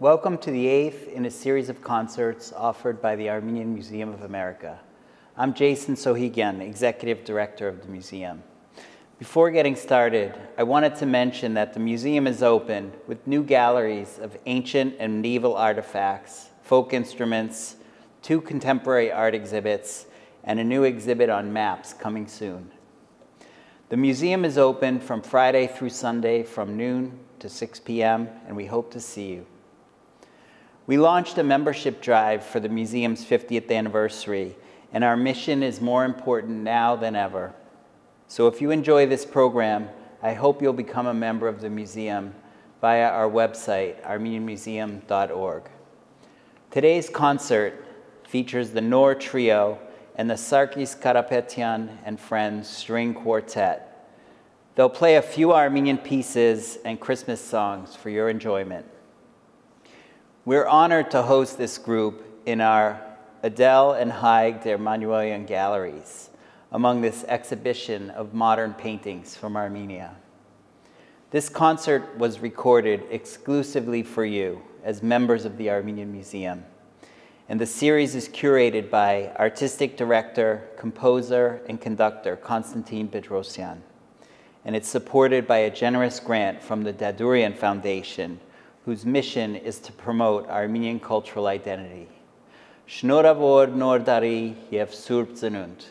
Welcome to the eighth in a series of concerts offered by the Armenian Museum of America. I'm Jason Sohigian, Executive Director of the museum. Before getting started, I wanted to mention that the museum is open with new galleries of ancient and medieval artifacts, folk instruments, two contemporary art exhibits, and a new exhibit on maps coming soon. The museum is open from Friday through Sunday from noon to 6 p.m., and we hope to see you. We launched a membership drive for the museum's 50th anniversary, and our mission is more important now than ever. So if you enjoy this program, I hope you'll become a member of the museum via our website, armenianmuseum.org. Today's concert features the Nor Trio and the Sargis Karapetyan and Friends String Quartet. They'll play a few Armenian pieces and Christmas songs for your enjoyment. We're honored to host this group in our Adele and Haig der Manuelian galleries among this exhibition of modern paintings from Armenia. This concert was recorded exclusively for you as members of the Armenian Museum. And the series is curated by artistic director, composer, and conductor Konstantin Bedrosyan. And it's supported by a generous grant from the Dadourian Foundation whose mission is to promote Armenian cultural identity. Շնորհավոր նոր տարի եւ Սուրբ Ծնունդ։